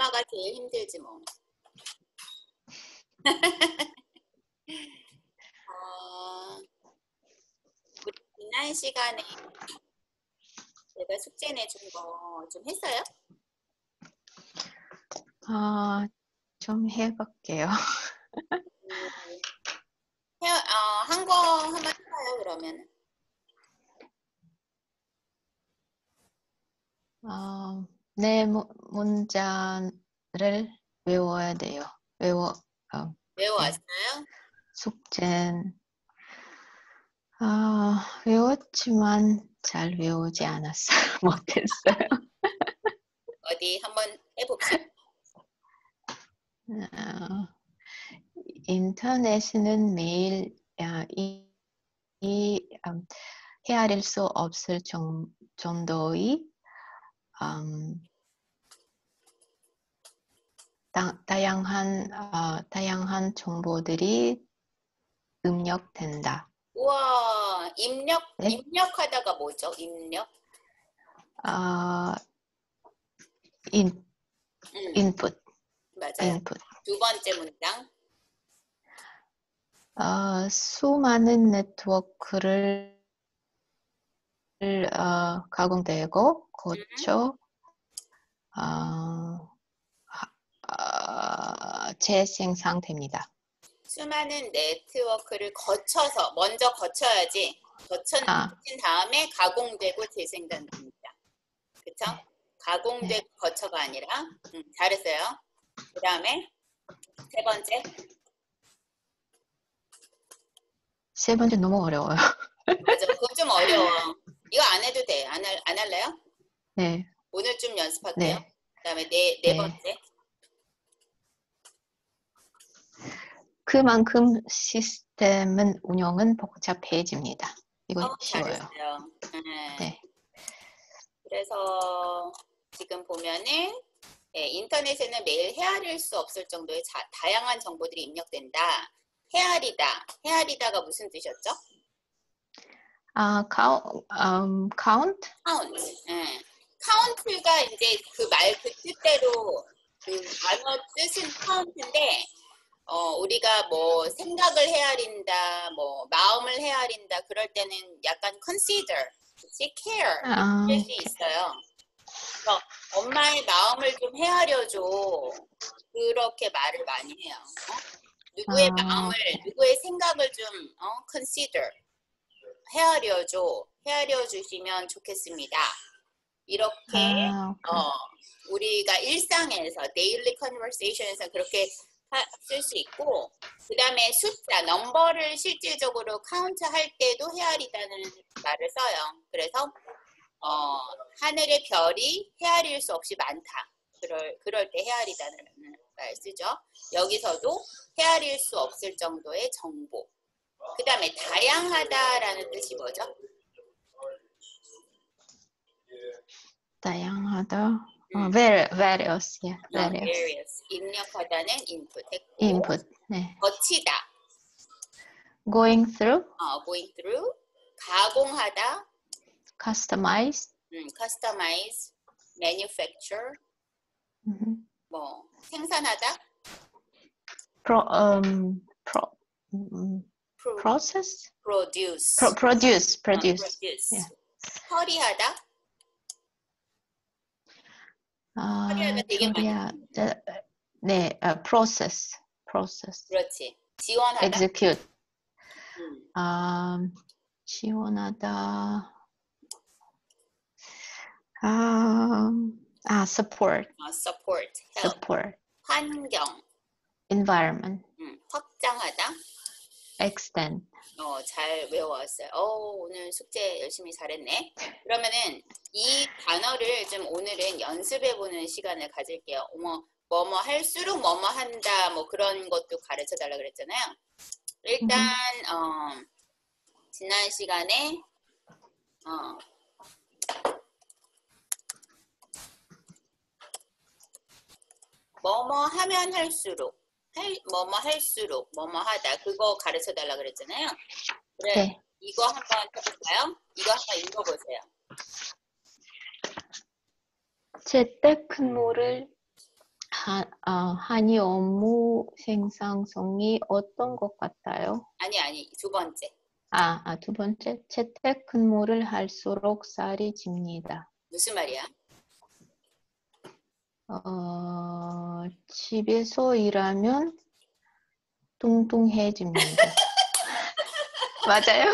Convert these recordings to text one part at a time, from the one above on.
엄마가 제일 힘들지 뭐. 어, 지난 시간에 내가 숙제 내준 거 좀 했어요? 아, 좀 해볼게요. 해, 어, 한거 한번 해봐요 그러면. 어, 내 무- 문장을 외워야 돼요. 외워, 어, 외워왔어요? 숙제는 아, 외웠지만 잘 외우지 않았어요. 못했어요. 어디 한번 해봅시다. 어, 인터넷은 매일 아, 이, 이 음, 헤아릴 수 없을 정, 정도의 음, 다, 다양한 어, 다양한 정보들이 입력된다. 우와 입력 네? 입력하다가 뭐죠? 입력? 아, 인, 음, 인풋, 맞아요. 인풋. 두 번째 문장. 어, 수많은 네트워크를 어, 가공되고 고쳐 어, 하- 어, 재생산됩니다. 수많은 네트워크를 거쳐서 먼저 거쳐야지 거친 아. 다음에 가공되고 재생산됩니다. 그쵸? 가공되고 네. 거쳐가 아니라 음, 잘했어요. 그 다음에 세 번째 세 번째 너무 어려워요. 맞아 그거 좀 어려워. 이거 안 해도 돼. 안, 할, 안 할래요? 네, 오늘 좀 연습할게요. 네. 그 다음에 네, 네 네. 번째 그만큼 시스템은 운영은 복잡해집니다. 이건 어, 쉬워요. 네. 네. 그래서 지금 보면은 예, 인터넷에는 매일 헤아릴 수 없을 정도의 자- 다양한 정보들이 입력된다. 헤아리다. 헤아리다가 무슨 뜻이었죠? 아, coun-, 음, count? count. 예. count가 이제 그 말 그 뜻대로 그 단어 뜻은 count인데 어, 우리가 뭐 생각을 헤아린다, 뭐 마음을 헤아린다 그럴 때는 약간 consider, 그치? care 아, 할수 있어요. 그래서 엄마의 마음을 좀 헤아려줘. 그렇게 말을 많이 해요. 어? 누구의 아, 마음을, 누구의 생각을 좀 어? consider, 헤아려줘. 헤아려 주시면 좋겠습니다. 이렇게 아. 어, 우리가 일상에서 daily conversation에서 그렇게 쓸 수 있고 그 다음에 숫자, number를 실질적으로 카운트 할 때도 헤아리다는 말을 써요. 그래서 어, 하늘의 별이 헤아릴 수 없이 많다. 그럴, 그럴 때 헤아리다는 말 쓰죠. 여기서도 헤아릴 수 없을 정도의 정보. 그 다음에 다양하다라는 뜻이 뭐죠? 다양하다. 어, 음. var- various, yeah, 어, various. various. 입력하다는 input 했고 input. 네. 거치다. going through, 어, going through, 가공하다, customize, 음, customize, manufacture, 음, 뭐 생산하다, pro, um, pro, 음, pro, process, produce, pro, produce, 어, produce. produce. Yeah. 처리하다, 아, 처리하다 되게 많이 처리하, 저, 네, 아, process, process, 그렇지. 지원하다, execute, 음, 아, 지원하다, 아, 아, support, 어, support, help, support, 환경, environment, 음, 확장하다. Extend. 어, 잘 외워왔어요. 어, 오늘 숙제 열심히 잘했네. 그러면은 이 단어를 좀 오늘은 연습해보는 시간을 가질게요. 뭐, 뭐뭐 할수록 뭐뭐 한다, 뭐 그런 것도 가르쳐 달라 그랬잖아요. 일단, 어, 지난 시간에, 어, 뭐뭐 하면 할수록, 할, 뭐뭐 할수록, 뭐뭐 하다, 그거 가르쳐 달라 그랬잖아요. 그래, 네. 이거 한번 해볼까요? 이거 한번 읽어보세요. 재택근무를 한, 아, 한이 업무 생산성이 어떤 것 같아요? 아니 아니 두 번째 아, 아, 두 번째, 재택근무를 할수록 살이 찝니다. 무슨 말이야? 어, 집에서 일하면 뚱뚱해집니다. 맞아요?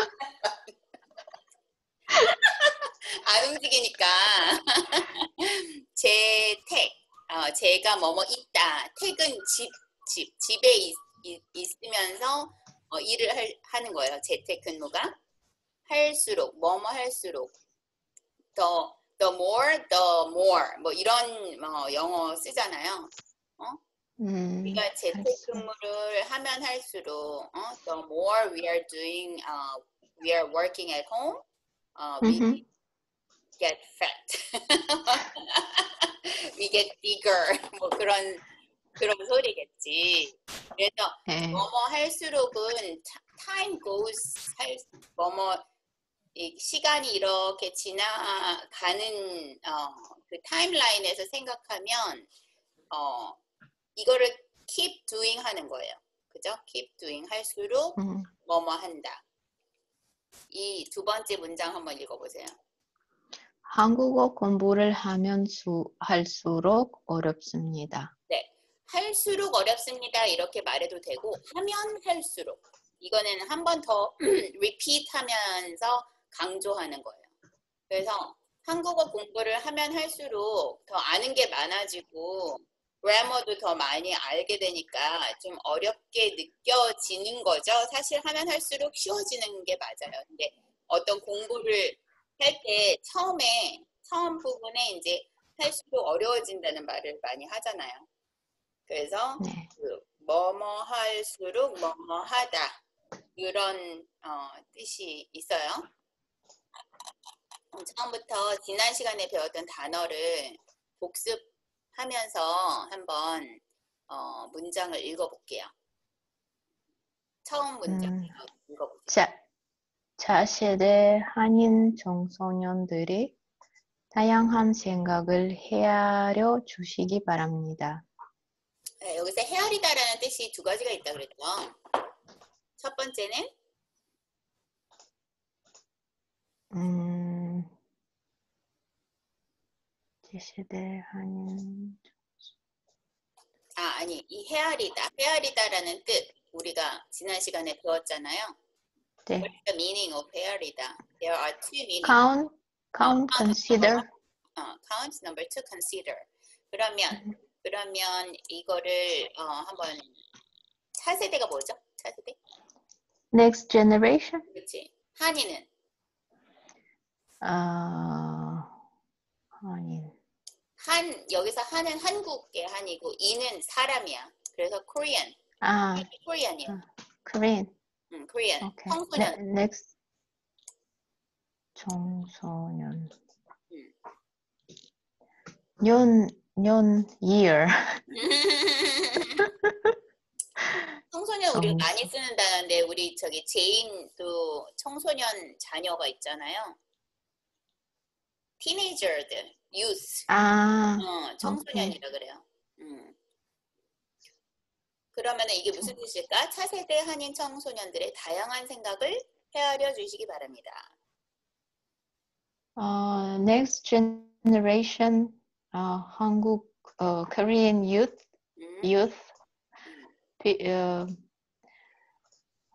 안 움직이니까 재택 어, 제가 뭐뭐 있다 퇴근 집, 집 집에 있, 으면서 어, 일을 할, 하는 거예요 재택 근무가 할수록 뭐뭐 할수록 더 the more the more 뭐 이런 뭐 영어 쓰잖아요 음, 우리가 재택 할수록. 근무를 하면 할수록 어, the more we are doing uh, we are working at home uh, we 음흠. get fat we get bigger 뭐 그런 그런 소리겠지 그래서 네. 뭐뭐 할수록은 타- time goes 할 뭐뭐 이 시간이 이렇게 지나가는 어, 그 타임라인에서 생각하면 어, 이거를 keep doing 하는 거예요. 그죠? keep doing 할수록 음, 뭐뭐 한다. 이 두 번째 문장 한번 읽어보세요. 한국어 공부를 하면 수, 할수록 어렵습니다. 할수록 어렵습니다. 이렇게 말해도 되고 하면 할수록 이거는 한 번 더 repeat 하면서 강조하는 거예요. 그래서 한국어 공부를 하면 할수록 더 아는 게 많아지고 그래머도 더 많이 알게 되니까 좀 어렵게 느껴지는 거죠. 사실 하면 할수록 쉬워지는 게 맞아요. 근데 어떤 공부를 할 때 처음에 처음 부분에 이제 할수록 어려워진다는 말을 많이 하잖아요. 그래서 네. 그 뭐뭐 할수록 뭐뭐 하다 이런 어, 뜻이 있어요. 처음부터 지난 시간에 배웠던 단어를 복습하면서 한번 어, 문장을 읽어볼게요. 처음 문장 음. 읽어보세요. 자, 자세대 한인 청소년들이 다양한 생각을 헤아려 주시기 바랍니다. 네, 여기서 헤아리다라는 뜻이 두 가지가 있다 그랬죠. 첫 번째는 음, 제세대 한인 아 아니 이 헤아리다 헤아리다라는 뜻 우리가 지난 시간에 배웠잖아요. 네. What's the meaning of 헤아리다? There are two meanings. count, count, consider. 어, count number two, consider. 그러면 그러면 이거를 어, 한번 차세대가 뭐죠? 차세대? Next generation. 그렇지. 한이는 아, 한인. 한 여기서 한은 한국의 한이고 이는 사람이야. 그래서 Korean, 아, Korean이야. Korean. 음, Korean. Okay. 청소년. Ne- next. 청소년. 음. 년, 년, year. 청소년 우리가 어. 많이 쓰는 단어인데 우리 저기 제인도 청소년 자녀가 있잖아요. 티네이저들, youth, 아, 어, 청소년이라 그래요. 음. 그러면 이게 무슨 뜻일까? 차세대 한인 청소년들의 다양한 생각을 헤아려 주시기 바랍니다. 어, next generation, 어, 한국, 어, Korean youth, 음, youth, 어,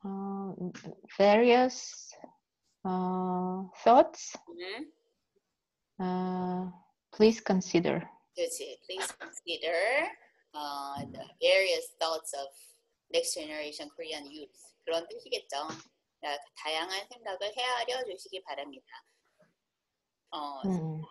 어, various 어, thoughts. 음, 어, please consider. 그렇지. Please consider uh, the various thoughts of next generation Korean youth. 그런 뜻이겠죠. 그러니까 다양한 생각을 헤아려 주시기 바랍니다. 어, 음,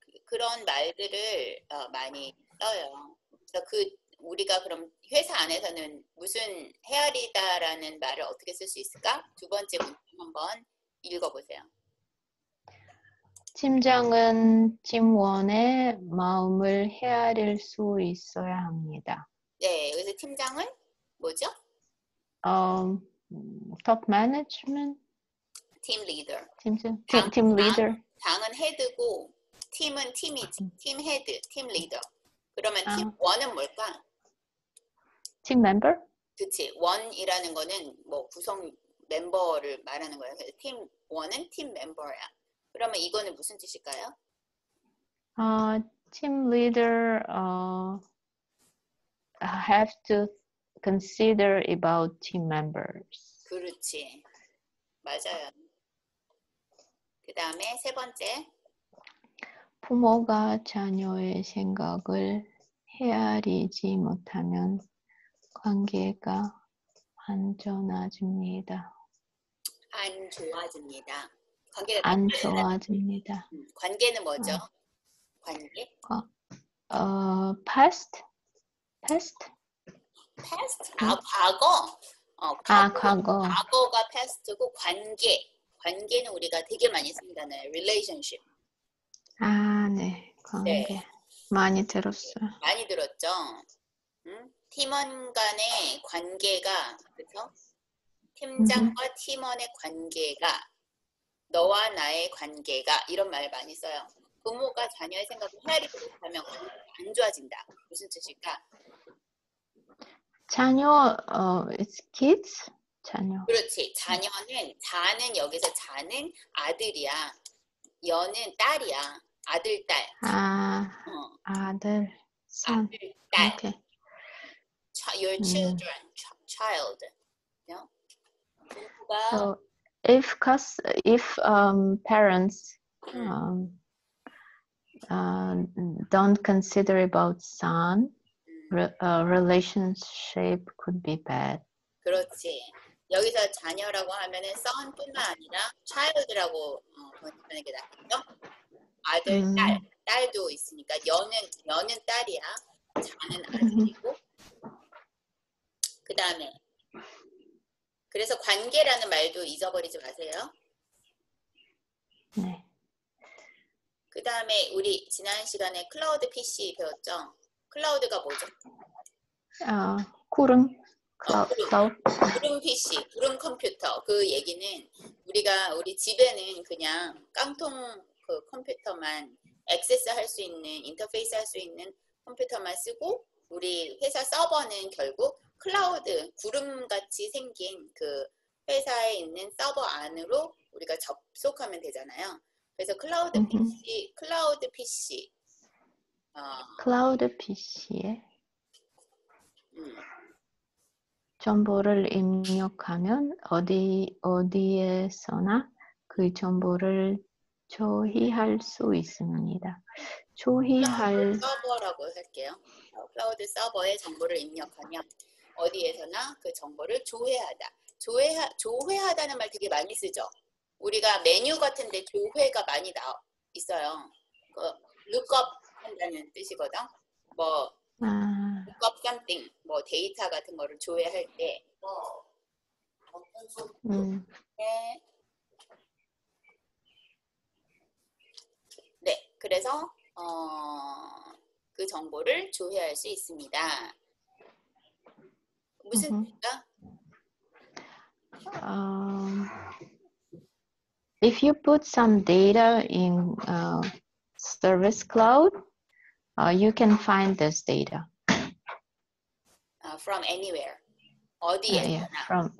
그- 그런 말들을 어, 많이 써요. 그래서 그 우리가 그럼 회사 안에서는 무슨 헤아리다라는 말을 어떻게 쓸 수 있을까? 두 번째 문장 한번 읽어보세요. 팀장은 팀원의 마음을 헤아릴 수 있어야 합니다. 네, 여기서 팀장은 뭐죠? 어, top management, team leader. team, team, team leader. 장은 head고 팀은 team이지. team head, team leader. 그러면 아. 팀 원은 뭘까? team member? 그치. 원이라는 거는 뭐 구성 멤버를 말하는. 그래서 팀 원은 team member야. 그러면 이거는 무슨 뜻일까요? Uh, team leader uh, have to consider about team members. 그렇지. 맞아요. 그 다음에 세 번째. 부모가 자녀의 생각을 헤아리지 못하면 관계가 안전해집니다. 안 좋아집니다. 관계가 안. 좋아집니다. 음, 관계는 뭐죠? 어. 관계? 어, past? past? past? 아, 과거. 어, 아, 과거. 과거. 과거가 past고 관계. 관계는 우리가 되게 많이 씁니다는 relationship. 아, 네. 관계. 네. 많이 들었어요. 많이 들었죠? 음? 팀원 간의 관계가 그렇죠? 팀장과 팀원의 관계가 너와 나의 관계가 이런 말 많이 써요. 부모가 자녀의 생각을 헤아리지 못하면 관계가 안 좋아진다. 무슨 뜻일까? 자녀, 어, it's kids? 자녀. 그렇지. 자녀는 자는 여기서 자는 아들이야. 여는 딸이야. 아들 딸. 아, 어, 아들, son. 아들 딸. Chi- your 음. children, ch- child. You know? 부모가 So if cus if um, parents 음, um, uh, don't consider about son, 음. re- uh, relationship could be bad. 그렇지. 여기서 자녀라고 하면은 son뿐만 아니라 child라고 어, 번역하는 게 낫겠죠? 아들, 음. 딸, 딸도 있으니까 여는 여는 딸이야. 자는 아들이고. 그 다음에 그래서 관계라는 말도 잊어버리지 마세요. 네. 그 다음에 우리 지난 시간에 클라우드 PC 배웠죠? 클라우드가 뭐죠? 어, 구름, 어, 구름. 구름 PC, 구름 컴퓨터 그 얘기는 우리가 우리 집에는 그냥 깡통 그 컴퓨터만 액세스 할 수 있는 인터페이스 할 수 있는 컴퓨터만 쓰고 우리 회사 서버는 결국 클라우드 구름 같이 생긴 그 회사에 있는 서버 안으로 우리가 접속하면 되잖아요. 그래서 클라우드. PC, 클라우드 PC 어, 클라우드 PC에 음, 정보를 입력하면 어디 어디에서나 그 정보를 조회할 수 있습니다. 조회할 서버라고 할게요. 어, 클라우드 서버에 정보를 입력하면 어디에서나 그 정보를 조회하다. 조회하, 조회하다는 말 되게 많이 쓰죠. 우리가 메뉴 같은데 조회가 많이 나 있어요. 그 lookup 한다는 뜻이거든. 뭐 아, lookup something, 뭐 데이터 같은 거를 조회할 때. 음, 네. 네, 그래서 어, 그 정보를 조회할 수 있습니다. 무슨 음흠. 뜻일까? um, if you put some data in uh, Service Cloud, uh, you can find this data. 어, from anywhere. Yeah, 어디에서나. yeah, from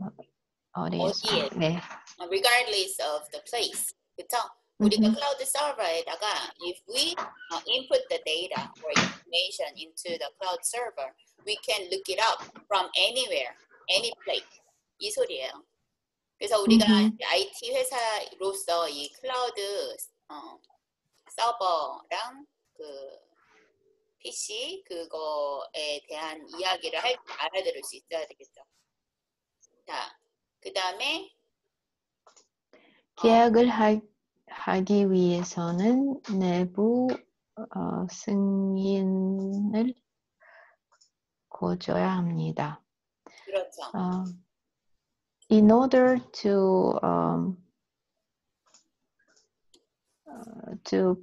audience. 어디에? 네. 어, regardless of the place. 그쵸? 우리가. 클라우드 서버에다가 if we uh, input the data or information into the cloud server, we can look it up from anywhere, any place. 이 소리예요. 그래서 우리가. 이제 IT 회사로서 이 클라우드 어, 서버랑 그 PC 그거에 대한 이야기를 할 알아들을 수 있어야 되겠죠. 자, 그 다음에 계약을 하, 하기 위해서는 내부 어, 승인을 거쳐야 합니다. 그렇죠. 어, in order to um, uh, to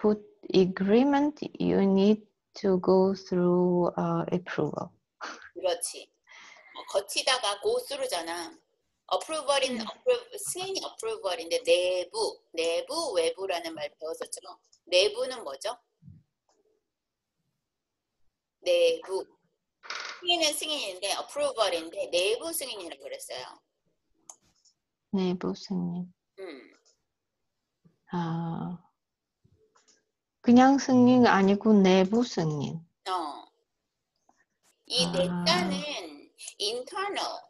put agreement, you need to go through uh, approval. 그렇지. 어, 거치다가 go through잖아. 음. approve, 승인이 approval인데 내부, 내부 외부라는 말 배웠었죠. 내부는 뭐죠? 내부 승인은 승인인데 approval인데 내부 승인이라고 그랬어요. 내부 승인. 음. 아, 그냥 승인 아니고 내부 승인. 어. 이 아. 내자는 internal,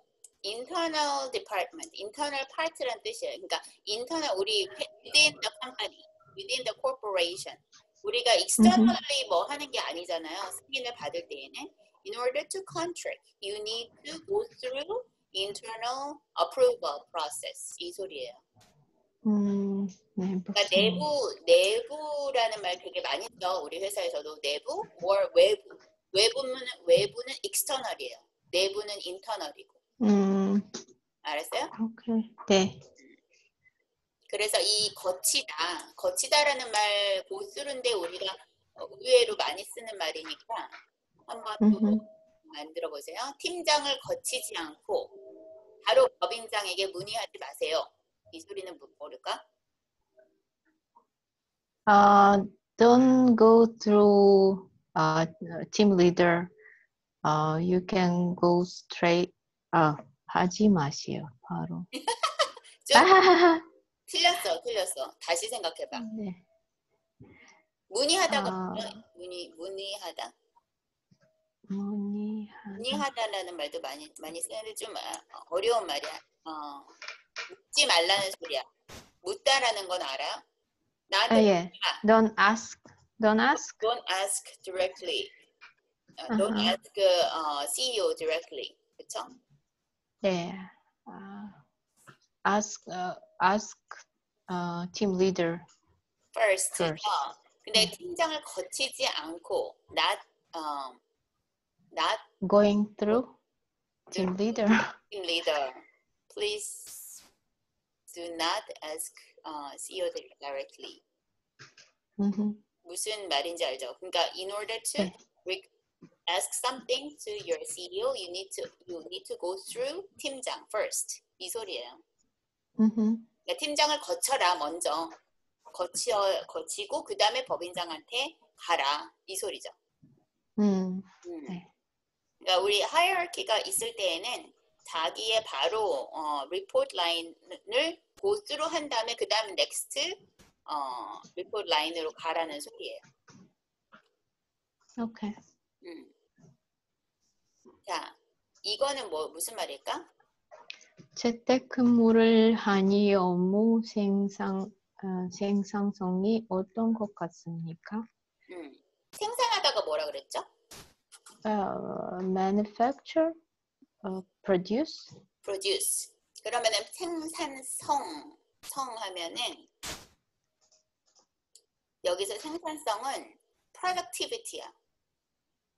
internal department, internal part란 뜻이에요. 그러니까 internal 우리 within the company, within the corporation. 우리가 externally 뭐 하는 게 아니잖아요. 승인을 받을 때에는 in order to contract, you need to go through internal approval process. 이 소리예요. 음, 내부 그러니까. 내부 내부라는 말 되게 많이 써 우리 회사에서도 내부 or 외부 외부는 외부는 external이에요 내부는 internal이고 음, 알았어요? 오케이. 네. 그래서 이 거치다 거치다라는 말 고수른데 우리가 어, 의외로 많이 쓰는 말이니까 한번 또. 만들어 보세요 팀장을 거치지 않고 바로 법인장에게 문의하지 마세요 이 소리는 뭐- 모를까? Uh, don't go through uh, team leader. Uh, you can go straight. 아, 하지 마시오. 바로. 좀 아하하하. 틀렸어 틀렸어 다시 생각해봐 네. 문의하다가 아. 문의 문의하다 문의하다. 문의하다라는 말도 많이 많이 쓰는데 좀 아, 어려운 말이야. 어, 묻지 말라는 소리야. 묻다라는 건 알아? 나한테 아, 예. Don't ask. Don't ask. don't ask directly. 어, don't ask 어, CEO directly. 그렇죠? 네. 아, ask. Uh, ask. Uh, team leader. First. First. 어, 근데 음. 팀장을 거치지 않고 not 어, not Going through. Team leader. team leader. Please do not ask 어, CEO directly. 음흠. 무슨 말인지 알죠? 그러니까 in order to 네. Ask something to your CEO, you need to you need to go through 팀장 first. 이 소리예요. 음흠. 그러니까 팀장을 거쳐라 먼저. 거치어 거치고 그 다음에 법인장한테 가라 이 소리죠. 음. 음. 네. 그러니까 우리 하이어키가 있을 때에는 자기의 바로 어, report line을 go through 한 다음에 그 다음에 next 어, 리포트 라인으로 가라는 소리예요. 오케이. 음. 자, 이거는 뭐 무슨 말일까? 재택근무를 하니 업무 생산 어, 생산성이 어떤 것 같습니까? 음. 생산하다가 뭐라 그랬죠? 어, manufacture, 어, produce, produce. 그러면은 생산성 성 하면은 여기서 생산성은 productivity야.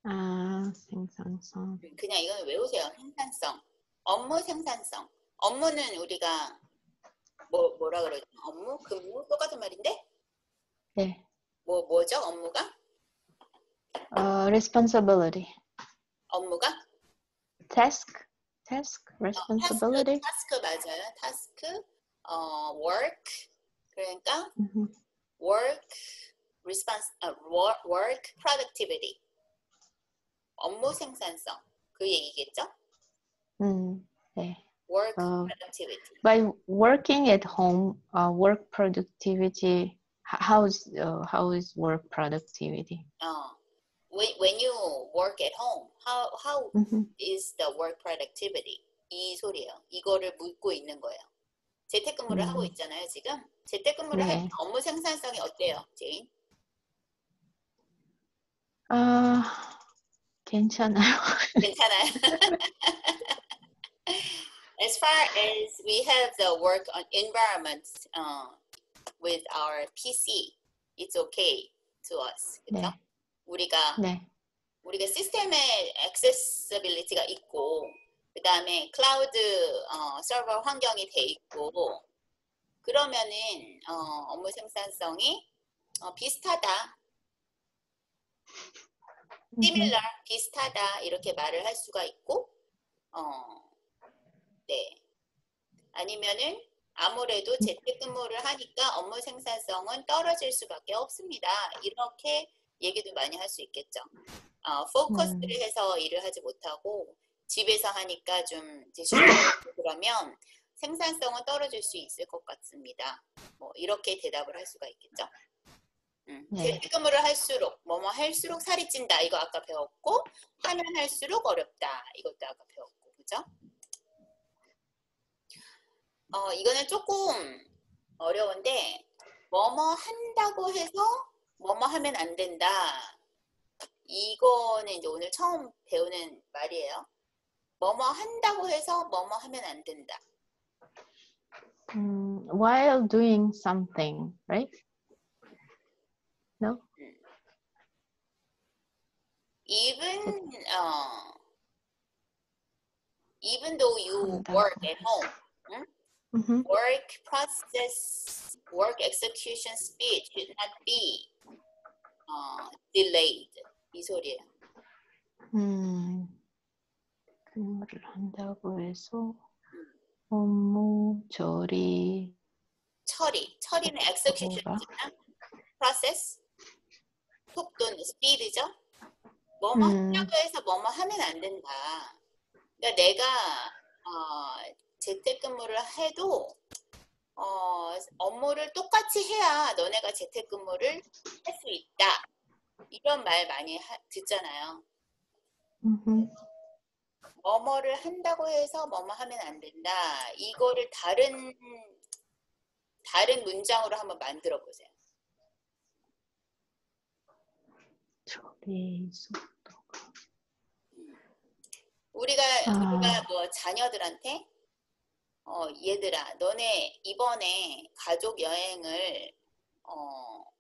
아 생산성, 그냥 이거는 외우세요. 생산성. 업무 생산성. 업무는 우리가 뭐 뭐라 그러죠? 업무, 근무 똑같은 말인데 네, 뭐 뭐죠? 업무가? 어, responsibility, 업무가? task, task, responsibility. 타스크 맞아요. 타스크, 어, work. 그러니까 work, response, 아, work productivity. 업무 생산성. 그 얘기겠죠? 음, 네. work 어, productivity. by working at home, uh, work productivity. How is uh, how is work productivity? 어. When, when you work at home, how, how is the work productivity? 이 소리예요. 이거를 묻고 있는 거예요. 재택근무를 음. 하고 있잖아요, 지금. 재택근무를 할 네. 때 업무 생산성이 어때요, 제인? 아 괜찮아요. 괜찮아요. as far as we have the work on environment uh, with our PC, it's okay to us. 그렇죠? 네. 우리가 네. 우리가 시스템에 accessibility가 있고 그 다음에 클라우드 어, 서버 환경이 돼 있고 그러면은 어, 업무 생산성이 어, 비슷하다. Similar, 비슷하다 이렇게 말을 할 수가 있고 어, 네 아니면은 아무래도 재택근무를 하니까 업무 생산성은 떨어질 수밖에 없습니다. 이렇게 얘기도 많이 할 수 있겠죠. 어, 포커스를 음. 해서 일을 하지 못하고 집에서 하니까 좀 그러면 생산성은 떨어질 수 있을 것 같습니다. 뭐 이렇게 대답을 할 수가 있겠죠. 음, 네. 재택근무를 할수록 뭐뭐 할수록 살이 찐다 이거 아까 배웠고 하면 할수록 어렵다 이것도 아까 배웠고 그죠? 어 이거는 조금 어려운데 뭐뭐 한다고 해서 뭐뭐 하면 안 된다 이거는 이제 오늘 처음 배우는 말이에요. 뭐뭐 한다고 해서 뭐뭐 하면 안 된다. 음, while doing something, right? even uh, even though you 한다고 work at home, Mm-hmm. work process, work execution speed should not be uh, delayed. 이 소리예요. 음, 근무를 한다고 해서 업무 처리 처리, 처리는 execution이잖아. process, 속도는 speed죠. 뭐뭐 음. 한다고 해서 뭐뭐 하면 안 된다. 그러니까 내가 어, 재택근무를 해도 어, 업무를 똑같이 해야 너네가 재택근무를 할 수 있다. 이런 말 많이 하- 듣잖아요. 음흠. 뭐뭐를 한다고 해서 뭐뭐 하면 안 된다. 이거를 다른 다른 문장으로 한번 만들어 보세요. 속도 우리가 아. 우리가 뭐 자녀들한테 어 얘들아 너네 이번에 가족 여행을 어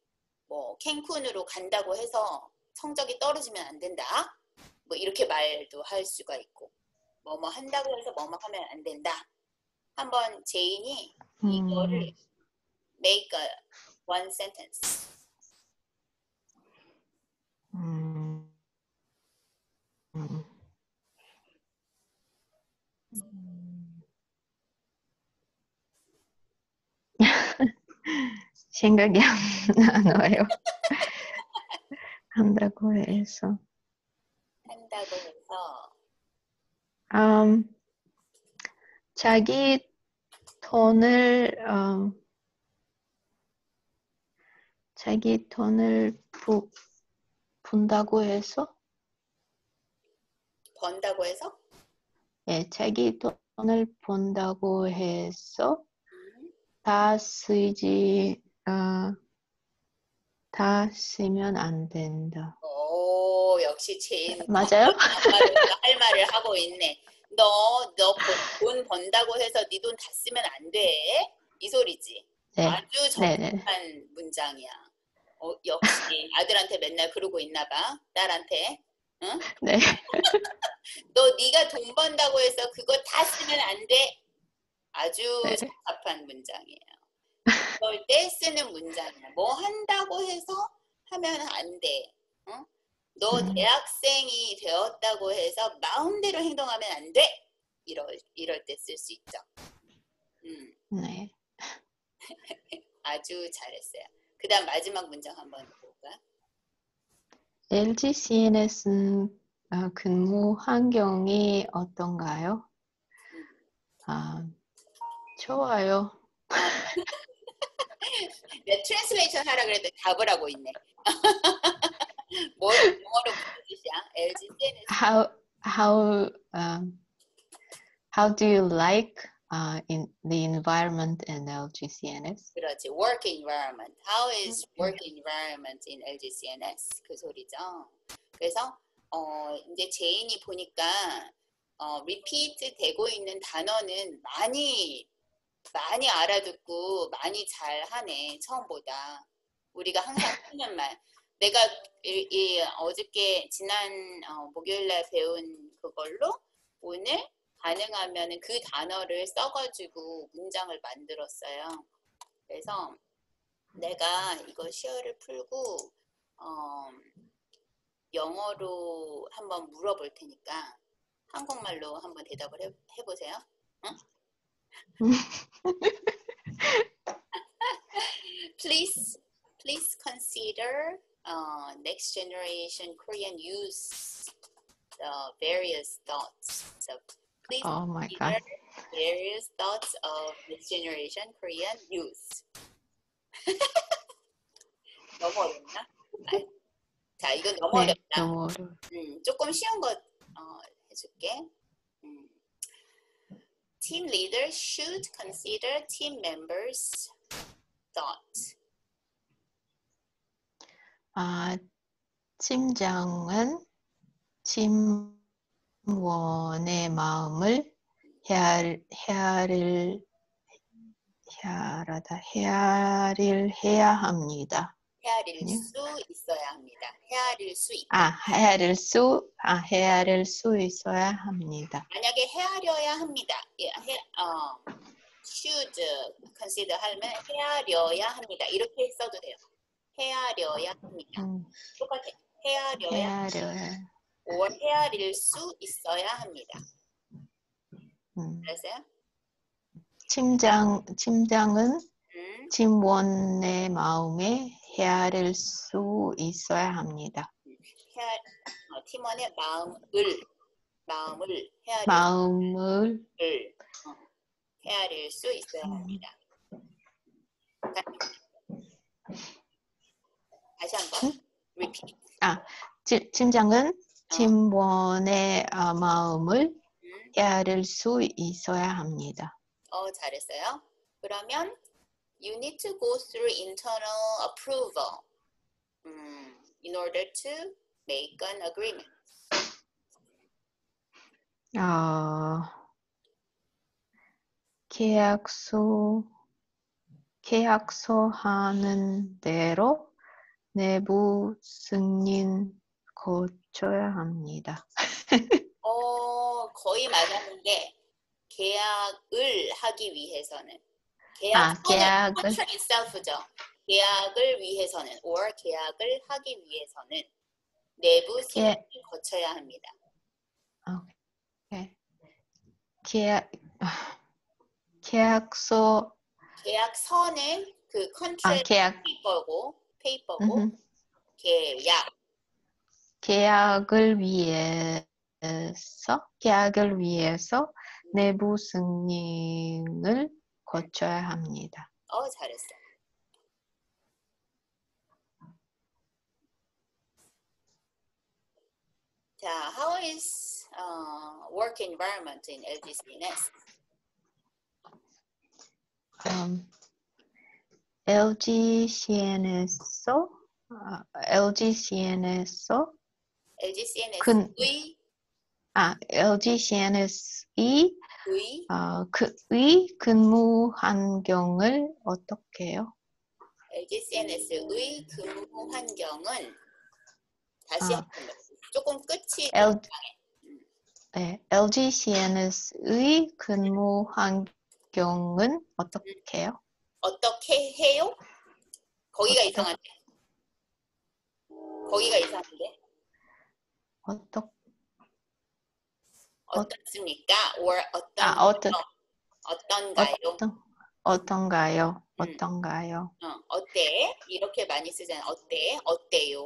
뭐 캔쿤으로 간다고 해서 성적이 떨어지면 안 된다. 뭐 이렇게 말도 할 수가 있고 뭐뭐 한다고 해서 뭐뭐 하면 안 된다. 한번 제인이 이거를 음, make a one sentence. 음, 음. 음. 생각이 안, 안 와요. 한다고 해서. 한다고 해서. 음, 자기 돈을 음, 자기 돈을 부, 분다고 해서? 번다고 해서? 예, 자기 돈을 번다고 해서 음, 다 쓰지 어, 다 쓰면 안 된다. 오 역시 제인 맞아요? 할 말을 하고 있네. 너, 너 돈 번다고 해서 네 돈 다 쓰면 안 돼. 이 소리지. 네, 아주 네, 네. 정확한 문장이야. 어, 역시 아들한테 맨날 그러고 있나 봐. 딸한테. 네. 너 네가 돈 번다고 해서 그거 다 쓰면 안 돼. 아주 네. 적합한 문장이에요. 그럴 때 쓰는 문장이야. 뭐 한다고 해서 하면 안 돼. 응? 너 음. 대학생이 되었다고 해서 마음대로 행동하면 안 돼. 이럴 이럴 때 쓸 수 있죠. 음, 네. 아주 잘했어요. 그다음 마지막 문장 한번 볼까요? LG CNS는 어, 근무 환경이 어떤가요? 아, 좋아요. 내가 트랜스레이션 하라 그랬더니 답을 하고 있네. 뭘 영어로 무슨 뜻이야? LG CNS How how um, how do you like uh, in the environment in LG CNS? 그렇지. Work environment. How is work environment in LG CNS? 그 소리죠. 그래서 어 이제 제인이 보니까 어 repeat 되고 있는 단어는 많이 많이 알아듣고 많이 잘 하네 처음보다. 우리가 항상 쓰는 말. 내가 이, 이 어저께 지난 어, 목요일날 배운 그걸로 오늘 가능하면 그 단어를 써가지고 문장을 만들었어요. 그래서 내가 이거 share를 풀고 어, 영어로 한번 물어볼 테니까 한국말로 한번 대답을 해, 해보세요. 응? please, please consider uh, next generation Korean use the various thoughts. So please Oh my consider God. various thoughts of next generation Korean youth. 너무 어렵나? 아, 자, 이건 너무 네, 어렵다. 너무 어려워. 음, 조금 쉬운 거 어, 해줄게. 음. Team leaders should consider team members' thoughts. 아, 팀장은 팀원의 마음을 헤아릴, 헤아릴, 헤아라다, 헤아릴 해야 합니다. 헤아릴. 수 있어야 합니다. 헤아릴 수 있. 아, 헤아릴 수, 아, 헤아릴 수 있어야 합니다. 만약에 헤아려야 합니다. 예, 헤, 어, should consider 하면 헤아려야 합니다. 이렇게 써도 돼요. 헤아려야 합니다. 음, 똑같아. 헤아려야 헤아려야, or 헤아릴 수 있어야 합니다. 음. 그래서요? 팀장, 팀장은 음, 팀원의 마음에 헤아릴 수 있어야 합니다. 헤아, 어, 팀원의 마음을 마음을 헤아릴 마음을 어, 헤아릴 수 있어야 음. 합니다. 다시 한번 repeat. 티- 팀장은 팀원의 아, 마음을 음, 헤아릴 수 있어야 합니다. 어 잘했어요. 그러면 you need to go through internal approval 음, in order to make an agreement. 어, 계약서 계약서 하는 대로 내부 승인 거쳐야 합니다. 어 거의 맞았는데 계약을 하기 위해서는 계약 아, 계약을. contract itself죠. 계약을 위해서는 or 계약을 하기 위해서는 내부 승인을 거쳐야 합니다. 네. 계약 계약서 계약서는 그아 contract 계약 페이퍼고 페이퍼고 음흠. 계약 계약을 위해서 계약을 위해서 내부 승인을 거쳐야 합니다. 어 잘했어. 자, how is uh, work environment in LGCNS? 음, LG CN에서 아, LG CN에서 LGCNS의 근- 아 LG CNS이 의 아, 그의 근무 환경을 어떻게 해요? LGCNS의 근무 환경은 다시 아. 조금 끝이 L, 네, LG CNS의 근무 환경은 어떻게 해요? 어떻게 해요? 거기가 어떠- 이상한데. 거기가 이상한데. 어떻 어떻습니까? or 어떤 아, 어떤- 어떤가요? 어떤 어떤가요? 음. 어떤가요? 어, 어때? 이렇게 많이 쓰잖아. 어때? 어때요?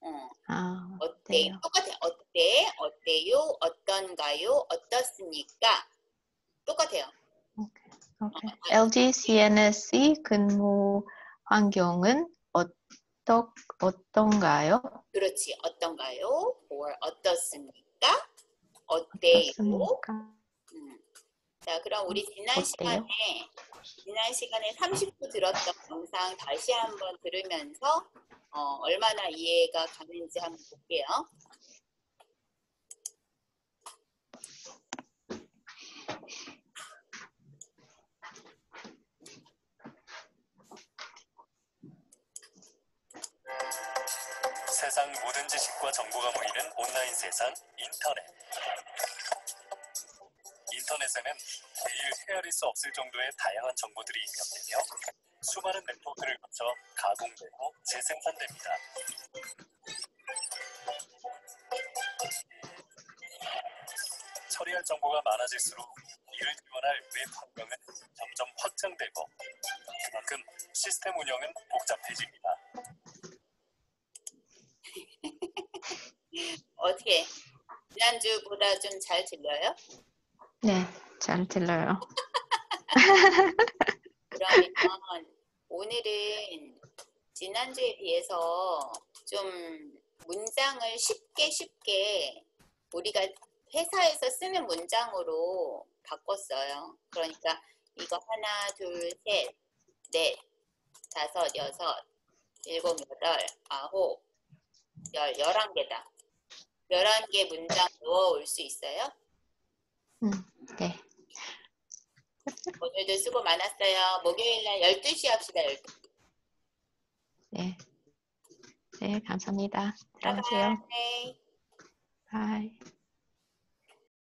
어, 아, 어때요? 어때요? 똑같아. 어때? 어때요? 어떤가요? 어떻습니까? 똑같아요. 오케이. LG CNS의 근무 환경은 어떻 어떤가요? 그렇지. 어떤가요? or 어떻습니까? 어때요? 음. 자, 그럼 우리 지난 어때요? 시간에 지난 시간에 30분 들었던 영상 다시 한번 들으면서 어, 얼마나 이해가 가는지 한번 볼게요. 세상 모든 지식과 정보가 모이는 온라인 세상 인터넷. 인터넷에는 매일 헤아릴 수 없을 정도의 다양한 정보들이 입력되며 수많은 네트워크를 거쳐 가공되고 재생산됩니다. 처리할 정보가 많아질수록 이를 지원할 웹 환경은 점점 확장되고 그만큼 시스템 운영은 복잡해집니다. 어떻게 지난주보다 좀 잘 들려요? 네, 잘 들려요. 그러면 오늘은 지난주에 비해서 좀 문장을 쉽게 쉽게 우리가 회사에서 쓰는 문장으로 바꿨어요. 그러니까 이거 하나, 둘, 셋, 넷, 다섯, 여섯, 일곱, 여덟, 아홉, 열, 열한 개다. 열한 개 문장 넣어올 수 있어요? 음, 네. 오늘도 수고 많았어요. 목요일 날 12시 합시다. 12시. 네. 네, 감사합니다. 들어가세요. Bye bye. Bye.